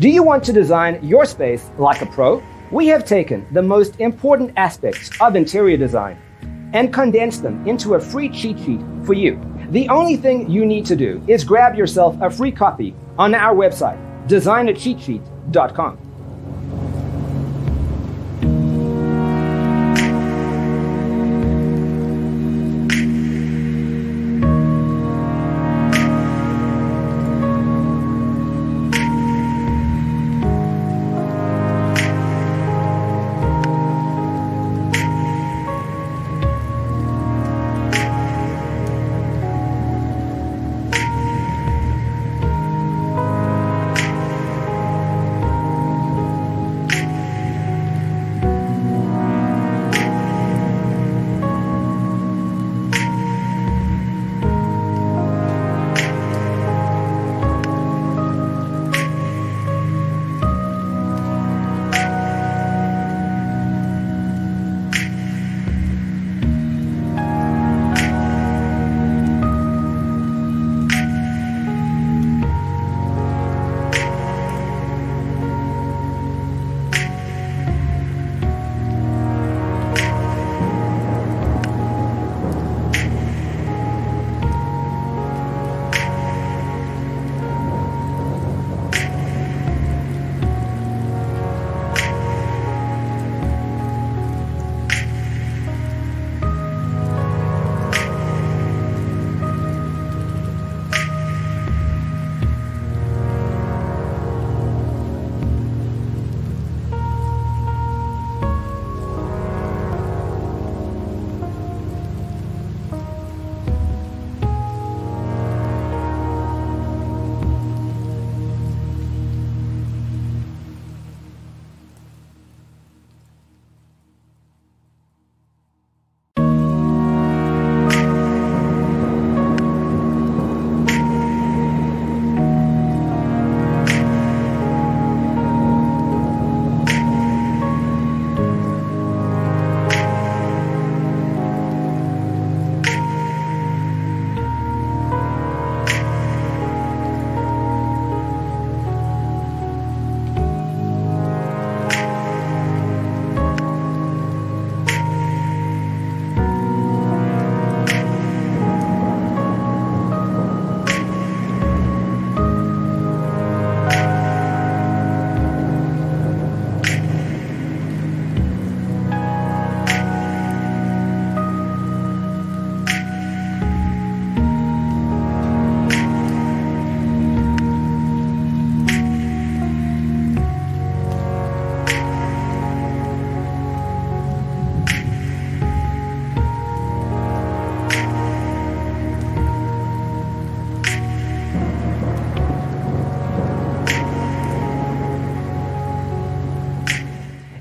Do you want to design your space like a pro? We have taken the most important aspects of interior design and condensed them into a free cheat sheet for you. The only thing you need to do is grab yourself a free copy on our website, designacheatsheet.com.